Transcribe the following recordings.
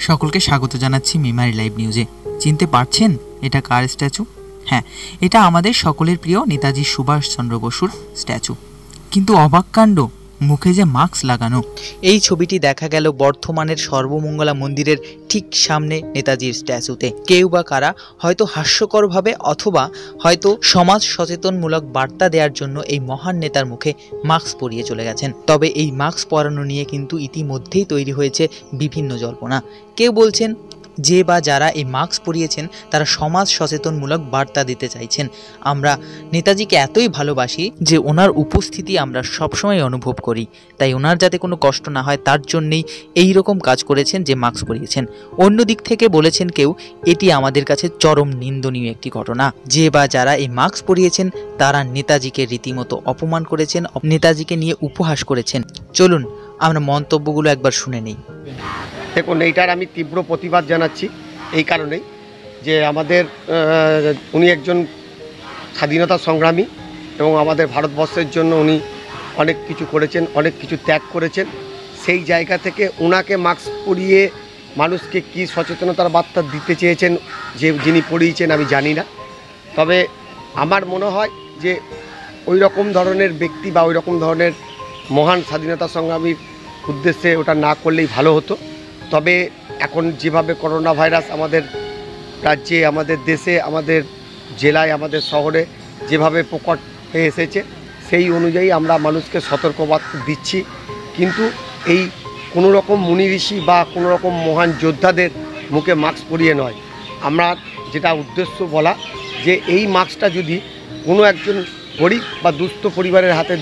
সকলকে স্বাগত জানাচ্ছি মেমারি লাইভ নিউজে। চিনতে পারছেন এটা কার স্ট্যাচু? হ্যাঁ এটা আমাদের সকলের প্রিয় নেতাজি সুভাষচন্দ্র বসুর স্ট্যাচু। কিন্তু অবাক কাণ্ড মুখে যে মাস্ক লাগানো। এই ছবিটি দেখা গেল বর্ধমানের সর্বমঙ্গলা মন্দিরের ঠিক সামনে নেতাজির স্ট্যাচুতে। কেউ বা কারা হয়তো হাস্যকরভাবে অথবা হয়তো সমাজ সচেতনমূলক বার্তা দেওয়ার জন্য এই মহান নেতার মুখে মাস্ক পরিয়ে চলে গেছেন। তবে এই মাস্ক পরানো নিয়ে কিন্তু ইতিমধ্যেই তৈরি হয়েছে বিভিন্ন জল্পনা। কেউ বলছেন যে বা যারা এই মাস্ক পরিয়েছেন, তারা সমাজ সচেতনমূলক বার্তা দিতে চাইছেন। আমরা নেতাজিকে এতই ভালোবাসি যে ওনার উপস্থিতি আমরা সবসময় অনুভব করি। তাই ওনার যাতে কোনো কষ্ট না হয়, তার জন্যেই এই রকম কাজ করেছেন যে মাস্ক পরিয়েছেন। অন্য দিক থেকে বলেছেন কেউ, এটি আমাদের কাছে চরম নিন্দনীয় একটি ঘটনা। যে বা যারা এই মাস্ক পরিয়েছেন, তারা নেতাজিকে রীতিমতো অপমান করেছেন, নেতাজিকে নিয়ে উপহাস করেছেন। চলুন, আমরা মন্তব্যগুলো একবার শুনে নেই। দেখুন, এইটার আমি তীব্র প্রতিবাদ জানাচ্ছি এই কারণেই যে আমাদের উনি একজন স্বাধীনতা সংগ্রামী এবং আমাদের ভারতবর্ষের জন্য উনি অনেক কিছু করেছেন, অনেক কিছু ত্যাগ করেছেন। সেই জায়গা থেকে ওনাকে মাস্ক পরিয়ে মানুষকে কি সচেতনতার বার্তা দিতে চেয়েছেন, যে যিনি পড়িয়েছেন আমি জানি না। তবে আমার মনে হয় যে ওই রকম ধরনের ব্যক্তি বা ওই রকম ধরনের মহান স্বাধীনতা সংগ্রামীর উদ্দেশ্যে ওটা না করলেই ভালো হতো। তবে এখন যেভাবে করোনা ভাইরাস আমাদের রাজ্যে, আমাদের দেশে, আমাদের জেলায়, আমাদের শহরে যেভাবে প্রকট হয়ে এসেছে, সেই অনুযায়ী আমরা মানুষকে সতর্কবার্তা দিচ্ছি। কিন্তু এই কোনো রকম মুনি ঋষি বা কোনো রকম মহান যোদ্ধাদের মুখে মাস্ক পরিয়ে নয়। আমরা যেটা উদ্দেশ্য বলা, যে এই মাস্কটা যদি কোনো একজন গরিব বা দুস্থ পরিবারের হাতে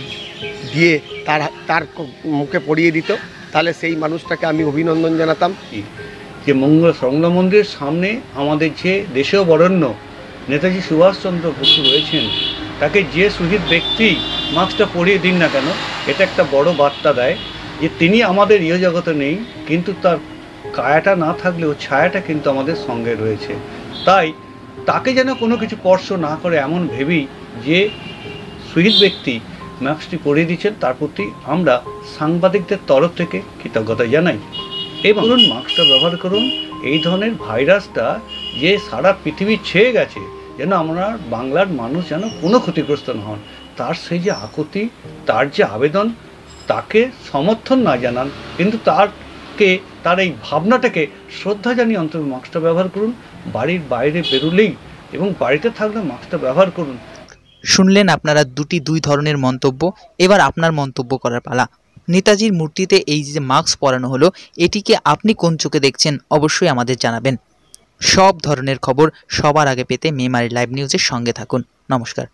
দিয়ে তার তার মুখে পরিয়ে দিত তাহলে সেই মানুষটাকে আমি অভিনন্দন জানাতাম। যে মঙ্গল সংগ্রাম মন্দিরের সামনে আমাদের যে দেশেও বরেণ্য নেতাজি সুভাষচন্দ্র বসু রয়েছেন, তাকে যে শহীদ ব্যক্তি মাস্কটা পরিয়ে দিন না কেন, এটা একটা বড় বার্তা দেয় যে তিনি আমাদের ইহ জগতে নেই, কিন্তু তার কায়াটা না থাকলেও ছায়াটা কিন্তু আমাদের সঙ্গে রয়েছে। তাই তাকে যেন কোনো কিছু স্পর্শ না করে এমন ভেবেই যে শহীদ ব্যক্তি মাস্কটি পরিয়ে দিচ্ছেন তার প্রতি আমরা সাংবাদিকদের তরফ থেকে কৃতজ্ঞতা জানাই। এবং ধরুন মাস্কটা ব্যবহার করুন এই ধরনের ভাইরাসটা যে সারা পৃথিবী ছেয়ে গেছে যেন আমরা বাংলার মানুষ যেন কোনো ক্ষতিগ্রস্ত না হন তার সেই যে আকুতি তার যে আবেদন তাকে সমর্থন না জানান কিন্তু তারকে তার এই ভাবনাটাকে শ্রদ্ধা জানিয়ে অন্তত মাস্কটা ব্যবহার করুন বাড়ির বাইরে বেরোলেই এবং বাড়িতে থাকলে মাস্কটা ব্যবহার করুন। শুনলেন আপনারা দুটি দুই ধরনের মন্তব্য, এবার আপনার মন্তব্য করার পালা। নেতাজির মূর্তিতে এই যে মাস্ক পরানো হলো, এটিকে আপনি কোন চোখে দেখছেন অবশ্যই আমাদের জানাবেন। সব ধরনের খবর সবার আগে পেতে মেমারি লাইভ নিউজের সঙ্গে থাকুন। নমস্কার।